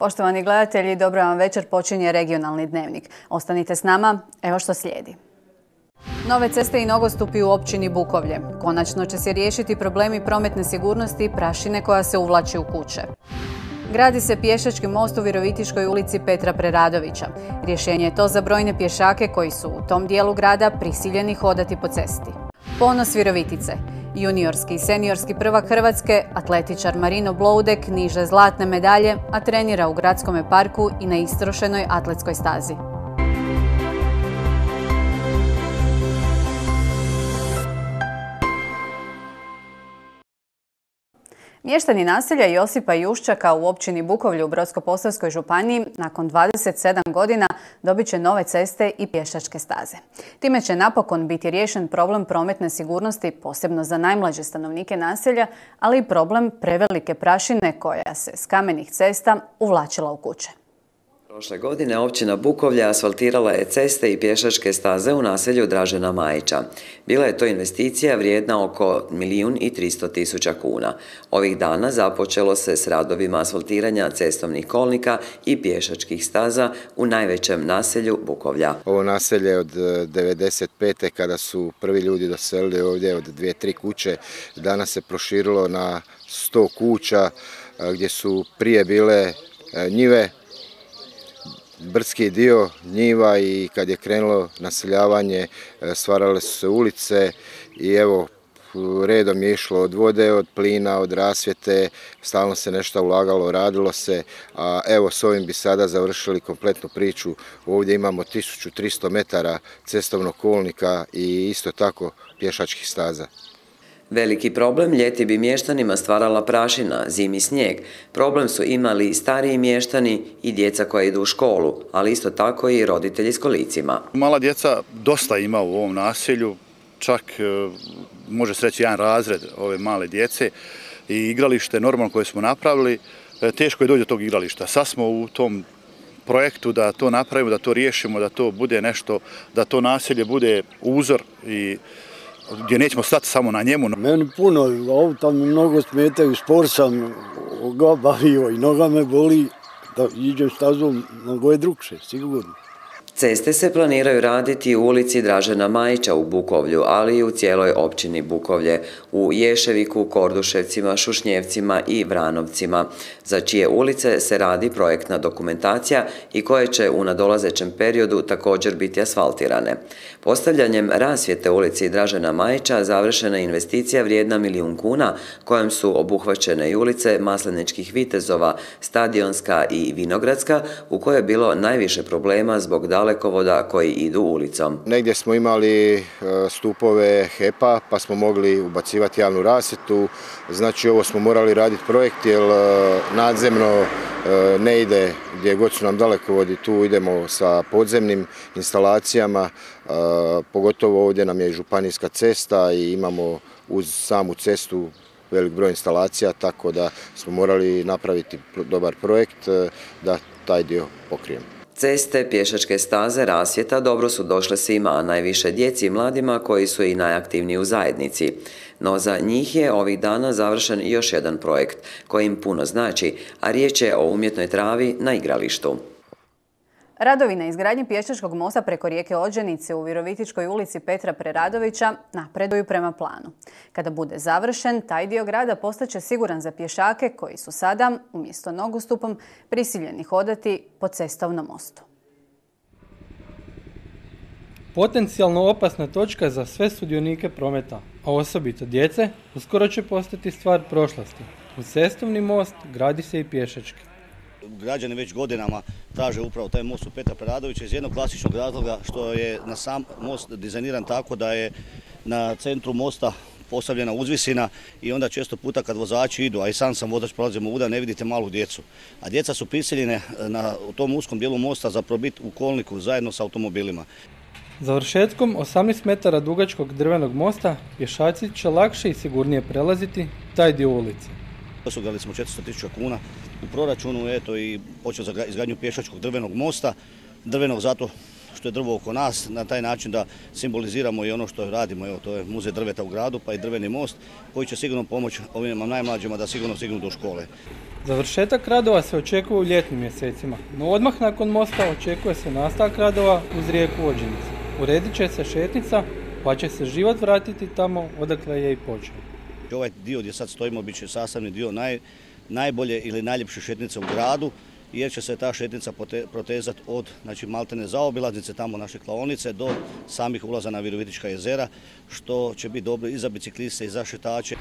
Poštovani gledatelji, dobro vam večer počinje regionalni dnevnik. Ostanite s nama, evo što slijedi. Nove ceste i nogostupi u općini Bukovlje. Konačno će se riješiti problemi prometne sigurnosti i prašine koja se uvlači u kuće. Gradi se pješački most u Virovitiškoj ulici Petra Preradovića. Rješenje je to za brojne pješake koji su u tom dijelu grada prisiljeni hodati po cesti. Ponos Virovitice. Juniorski i seniorski prvak Hrvatske, atletičar Marino Bloudek niže zlatne medalje, a trenira u gradskom parku i na istrošenoj atletskoj stazi. Mještani naselja Josipa Juščaka u općini Bukovlju u Brodsko-Posavskoj županiji nakon 27 godina dobit će nove ceste i pješačke staze. Time će napokon biti riješen problem prometne sigurnosti, posebno za najmlađe stanovnike naselja, ali i problem prevelike prašine koja se s kamenih cesta uvlačila u kuće. Prošle godine općina Bukovlja asfaltirala je ceste i pješačke staze u naselju Dražena Majića. Bila je to investicija vrijedna oko milijun i tristo tisuća kuna. Ovih dana započelo se s radovima asfaltiranja cestovnih kolnika i pješačkih staza u najvećem naselju Bukovlja. Ovo naselje od 95. E, kada su prvi ljudi doselili ovdje od dvije, tri kuće, danas se proširilo na sto kuća e, gdje su prije bile e, njive brdski dio njiva i kad je krenulo naseljavanje e, stvarale su se ulice i evo redom je išlo od vode, od plina, od rasvjete, stalno se nešto ulagalo, radilo se, a evo s ovim bi sada završili kompletnu priču. Ovdje imamo 1300 metara cestovnog kolnika i isto tako pješačkih staza. Veliki problem ljeti bi mještanima stvarala prašina, zimi snijeg. Problem su imali i stariji mještani i djeca koja idu u školu, ali isto tako i roditelji s kolicima. Mala djeca dosta ima u ovom naselju, čak e, može se reći jedan razred ove male djece i igralište normalno koje smo napravili, e, teško je doći do tog igrališta. Sad smo u tom projektu da to napravimo, da to riješimo, da to bude nešto, da to naselje bude uzor i gdje nećemo stati samo na njemu. Meni puno auta mi mnogo smetaju, spor sam ga bavio i noga me boli da iđem stazom, mnogo je drugše, sigurno. Ceste se planiraju raditi u ulici Dražena Majića u Bukovlju, ali i u cijeloj općini Bukovlje, u Ješeviku, Korduševcima, Šušnjevcima i Vranovcima, za čije ulice se radi projektna dokumentacija i koje će u nadolazećem periodu također biti asfaltirane. Postavljanjem rasvijete ulici Dražena Majića završena je investicija vrijedna milijun kuna, kojom su obuhvaćene i ulice Masleničkih vitezova, Stadionska i Vinogradska, u kojoj je bilo najviše problema zbog dale dalekovoda koji idu ulicom. Negdje smo imali e, stupove HEPA pa smo mogli ubacivati javnu rasvjetu. Znači ovo smo morali raditi projekt jer e, nadzemno e, ne ide gdje god su nam dalekovodi, tu idemo sa podzemnim instalacijama, pogotovo ovdje nam je županijska cesta i imamo uz samu cestu velik broj instalacija, tako da smo morali napraviti dobar projekt da taj dio pokrijemo. Ceste, pješačke staze, rasvjeta dobro su došle svima, a najviše djeci i mladima koji su i najaktivniji u zajednici. No za njih je ovih dana završen još jedan projekt koji im puno znači, a riječ je o umjetnoj travi na igralištu. Radovi na izgradnji pješačkog mosta preko rijeke Ođenice u Virovitičkoj ulici Petra Preradovića napreduju prema planu. Kada bude završen, taj dio grada postaće siguran za pješake koji su sada, umjesto nogostupom, prisiljeni hodati po cestovnom mostu. Potencijalno opasna točka za sve sudionike prometa, a osobito djece, uskoro će postati stvar prošlosti. U cestovni most gradi se i pješački građani već godinama traže upravo taj most u Petra Preradovića iz jednog klasičnog razloga što je na sam most dizajniran tako da je na centru mosta postavljena uzvisina i onda često puta kad vozači idu, a i sam sam vozač prolazimo uda, ne vidite malu djecu. A djeca su prisiljene na tom uskom dijelu mosta za probit u kolniku zajedno sa automobilima. Završetkom 18 metara dugačkog drvenog mosta pješaci će lakše i sigurnije prelaziti taj dio ulice. Osigurali smo 400.000 kuna u proračunu eto, i počeo za izgradnju pješačkog drvenog mosta. Drvenog zato što je drvo oko nas, na taj način da simboliziramo i ono što radimo. Evo, to je muzej drveta u gradu, pa i drveni most, koji će sigurno pomoći ovim najmlađima da sigurno stignu do škole. Završetak radova se očekuje u ljetnim mjesecima, no odmah nakon mosta očekuje se nastavak radova uz rijeku Ođenicu. Uredit će se šetnica, pa će se život vratiti tamo odakle je i počeo. Ovaj dio gdje sad stojimo bit će sastavni dio najbolje ili najljepše šetnice u gradu, jer će se ta šetnica protezati od znači, maltene zaobilaznice, tamo naše klaonice, do samih ulaza na Virovitička jezera, što će biti dobro i za bicikliste i za šetače.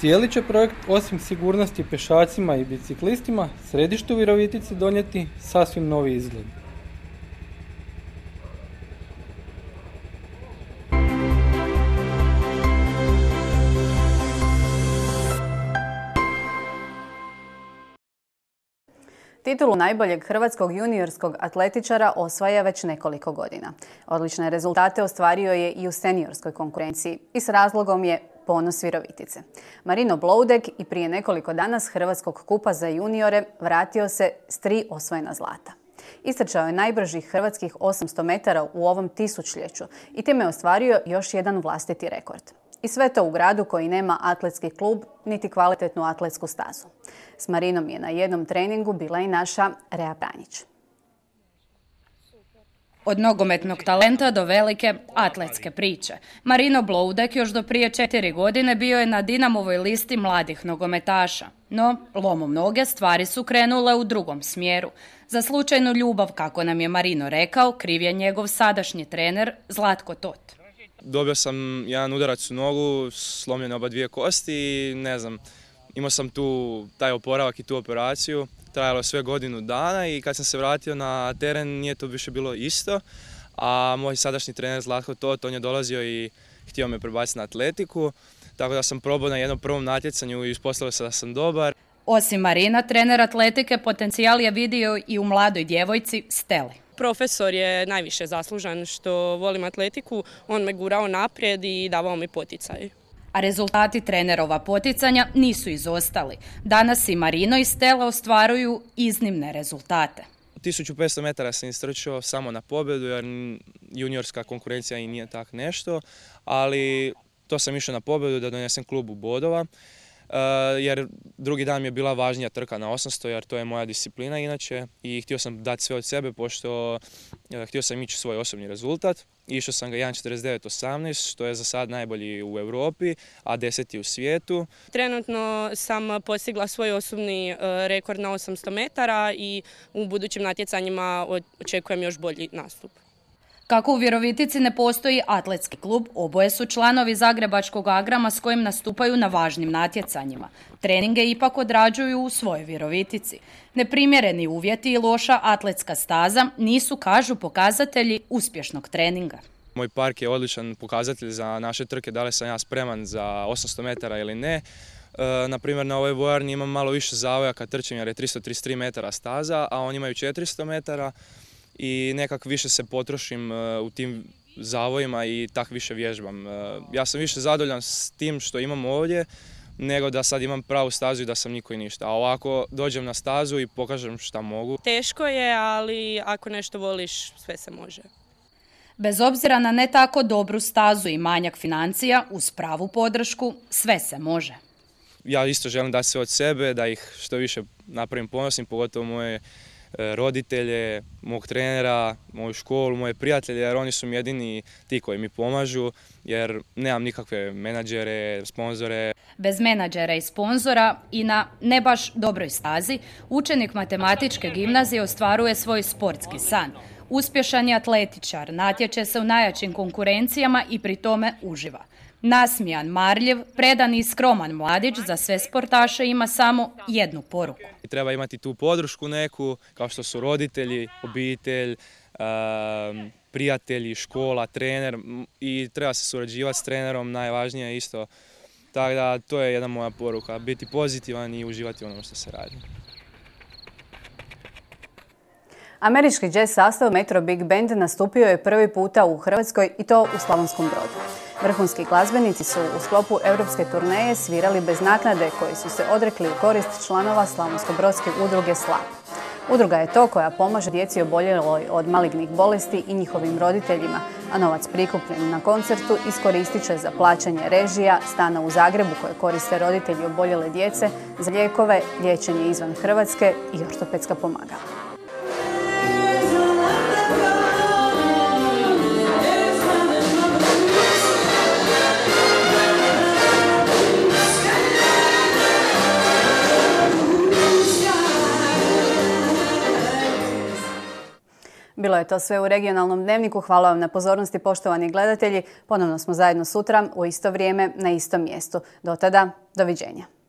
Cijeli će projekt osim sigurnosti pešacima i biciklistima središtu Virovitici donijeti sasvim novi izgled. Titulu najboljeg hrvatskog juniorskog atletičara osvaja već nekoliko godina. Odlične rezultate ostvario je i u seniorskoj konkurenciji i s razlogom je ponos Virovitice. Marino Bloudek i prije nekoliko dana Hrvatskog kupa za juniore vratio se s tri osvojena zlata. Istrčao je najbržih hrvatskih 800 metara u ovom tisućljeću i time je ostvario još jedan vlastiti rekord. I sve to u gradu koji nema atletski klub niti kvalitetnu atletsku stazu. S Marinom je na jednom treningu bila i naša Rea Pranjić. Od nogometnog talenta do velike atletske priče. Marino Bloudek još do prije četiri godine bio je na Dinamovoj listi mladih nogometaša. No, lomom mnoge stvari su krenule u drugom smjeru. Za slučajnu ljubav, kako nam je Marino rekao, kriv je njegov sadašnji trener Zlatko Tot. Dobio sam jedan udarac u nogu, slomljene oba dvije kosti i ne znam, imao sam tu taj oporavak i tu operaciju. Trajalo sve godinu dana i kad sam se vratio na teren nije to više bilo isto. A moj sadašnji trener Zlatko Tot, on je dolazio i htio me prebaciti na atletiku. Tako da sam probao na jednom prvom natjecanju i ispostavio se da sam dobar. Osim Marina, trener atletike potencijal je vidio i u mladoj djevojci Steli. Profesor je najviše zaslužan što volim atletiku, on me gurao naprijed i davao mi poticaj. A rezultati trenerova poticanja nisu izostali. Danas i Marino i Stela ostvaruju iznimne rezultate. 1500 metara sam istrčao samo na pobjedu jer juniorska konkurencija i nije tak nešto, ali to sam išao na pobjedu da donesem klubu bodova. Eh, jer drugi dan mi je bila važnija trka na 800 jer to je moja disciplina inače i htio sam dati sve od sebe pošto eh, htio sam ići svoj osobni rezultat. Išao sam ga 1.49.18 što je za sad najbolji u Europi, a deseti u svijetu. Trenutno sam postigla svoj osobni eh, rekord na 800 metara i u budućim natjecanjima očekujem još bolji nastup. Kako u Vjerovitici ne postoji atletski klub, oboje su članovi Zagrebačkog agrama s kojim nastupaju na važnim natjecanjima. Treninge ipak odrađuju u svojoj Vjerovitici. Neprimjereni uvjeti i loša atletska staza nisu, kažu pokazatelji uspješnog treninga. Moj park je odličan pokazatelj za naše trke, da li sam ja spreman za 800 metara ili ne. E, na primjer na ovoj vojarni imam malo više zavoja kad trčim jer je 333 metara staza, a oni imaju 400 metara i nekak više se potrošim e, u tim zavojima i tak više vježbam. E, ja sam više zadovoljan s tim što imam ovdje nego da sad imam pravu stazu i da sam niko i ništa. A ovako dođem na stazu i pokažem šta mogu. Teško je, ali ako nešto voliš, sve se može. Bez obzira na ne tako dobru stazu i manjak financija, uz pravu podršku, sve se može. Ja isto želim da se od sebe, da ih što više napravim ponosnim, pogotovo moje roditelje, mog trenera, moju školu, moje prijatelje, jer oni su mi jedini ti koji mi pomažu, jer nemam nikakve menadžere, sponzore. Bez menadžera i sponzora i na ne baš dobroj stazi, učenik matematičke gimnazije ostvaruje svoj sportski san. Uspješan je atletičar, natječe se u najjačim konkurencijama i pri tome uživa. Nasmijan, marljiv, predan i skroman mladić za sve sportaše ima samo jednu poruku. Treba imati tu podršku neku, kao što su roditelji, obitelj, prijatelji, škola, trener i treba se surađivati s trenerom, najvažnije je isto. Tako da to je jedna moja poruka, biti pozitivan i uživati u onom što se radi. Američki jazz sastav Metro Big Band nastupio je prvi puta u Hrvatskoj i to u Slavonskom brodu. Vrhunski glazbenici su u sklopu europske turneje svirali bez naknade koji su se odrekli u korist članova Slavonsko-brodske udruge SLAP. Udruga je to koja pomaže djeci oboljeloj od malignih bolesti i njihovim roditeljima, a novac prikupljen na koncertu iskoristit će za plaćanje režija, stana u Zagrebu koje koriste roditelji oboljele djece, za lijekove, liječenje izvan Hrvatske i ortopedska pomagala. Je to sve u regionalnom dnevniku. Hvala vam na pozornosti poštovani gledatelji. Ponovno smo zajedno sutra u isto vrijeme na istom mjestu. Do tada, doviđenja.